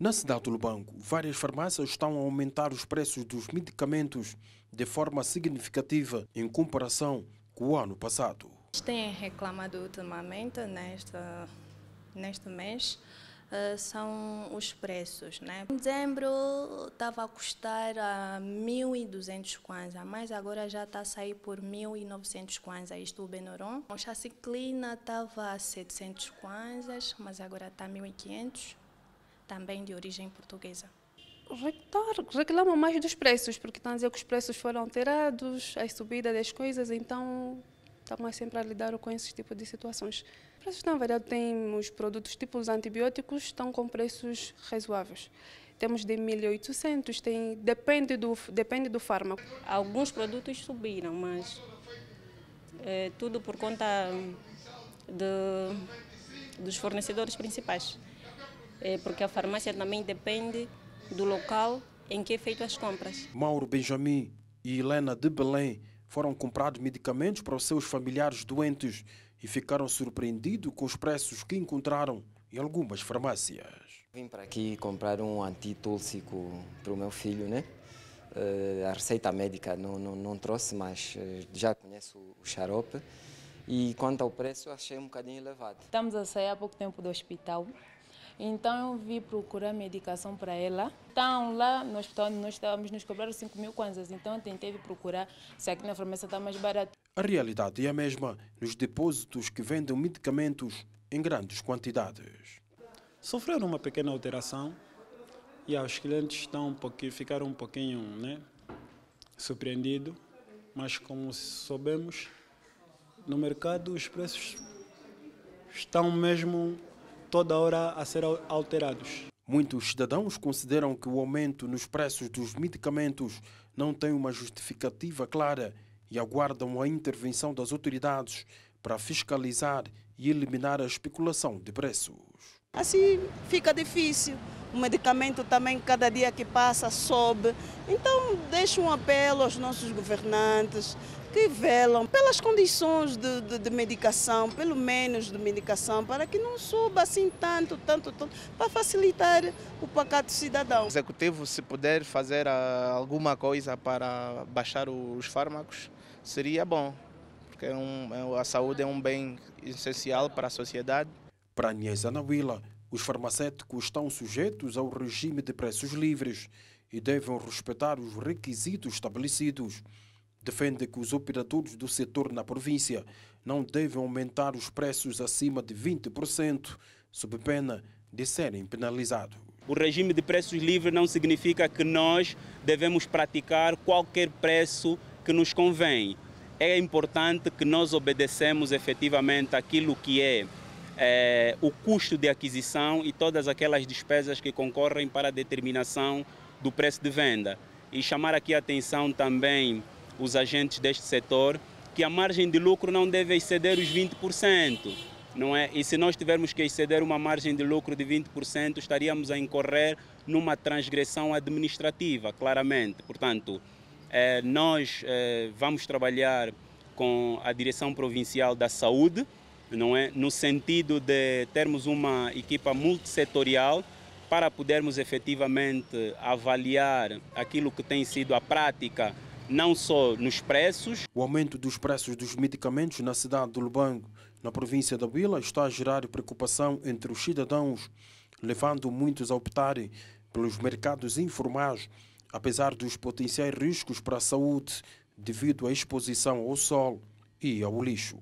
Na cidade do Lubango, várias farmácias estão a aumentar os preços dos medicamentos de forma significativa em comparação com o ano passado. Têm reclamado ultimamente nesta, neste mês uh, são os preços. Né? Em dezembro estava a custar a 1.200 kwanza, mas agora já está a sair por 1.900 kwanza, isto o Benoron. A chaciclina estava a 700 kwanzas, mas agora está a 1.500, também de origem portuguesa. Reclamam mais dos preços, porque estão a dizer que os preços foram alterados, a subida das coisas, então estamos sempre a lidar com esse tipo de situações. Preços estão variados, temos produtos tipo os antibióticos, estão com preços razoáveis. Temos de 1.800, tem, depende, do, depende do fármaco. Alguns produtos subiram, mas é, tudo por conta de, dos fornecedores principais. É, porque a farmácia também depende do local em que é feito as compras. Mauro Benjamin e Helena de Belém foram comprados medicamentos para os seus familiares doentes e ficaram surpreendidos com os preços que encontraram em algumas farmácias. Vim para aqui comprar um antitúlcico para o meu filho, né? Uh, a receita médica não, não, não trouxe, mas uh, já conheço o xarope. E quanto ao preço, achei um bocadinho elevado. Estamos a sair há pouco tempo do hospital então eu vim procurar medicação para ela. Então lá no hospital nós estávamos nos cobrar 5 mil kwanzas, então eu tentei procurar se aqui na farmácia está mais barato. A realidade é a mesma nos depósitos que vendem medicamentos em grandes quantidades. Sofreram uma pequena alteração e os clientes estão um pouquinho, ficaram um pouquinho né, surpreendidos, mas como soubemos, no mercado os preços estão mesmo toda hora a ser alterados. Muitos cidadãos consideram que o aumento nos preços dos medicamentos não tem uma justificativa clara e aguardam a intervenção das autoridades para fiscalizar e eliminar a especulação de preços. Assim fica difícil. O medicamento também, cada dia que passa, sobe. Então, deixo um apelo aos nossos governantes que velam pelas condições de, de, de, medicação, pelo menos de medicação, para que não suba assim tanto, tanto, tanto, para facilitar o pacato cidadão. O executivo, se puder fazer ah, alguma coisa para baixar os fármacos, seria bom, porque é é, a saúde é um bem essencial para a sociedade. Para Nies Anawila, os farmacêuticos estão sujeitos ao regime de preços livres e devem respeitar os requisitos estabelecidos defende que os operadores do setor na província não devem aumentar os preços acima de 20%, sob pena de serem penalizados. O regime de preços livres não significa que nós devemos praticar qualquer preço que nos convém. É importante que nós obedecemos efetivamente aquilo que é, é o custo de aquisição e todas aquelas despesas que concorrem para a determinação do preço de venda. E chamar aqui a atenção também os agentes deste setor que a margem de lucro não deve exceder os 20%. Não é? E se nós tivermos que exceder uma margem de lucro de 20%, estaríamos a incorrer numa transgressão administrativa, claramente. Portanto, eh, nós eh, vamos trabalhar com a Direção Provincial da Saúde, não é? no sentido de termos uma equipa multissetorial para podermos efetivamente avaliar aquilo que tem sido a prática não só nos preços. O aumento dos preços dos medicamentos na cidade do Lubango, na província da Vila, está a gerar preocupação entre os cidadãos, levando muitos a optarem pelos mercados informais, apesar dos potenciais riscos para a saúde devido à exposição ao sol e ao lixo.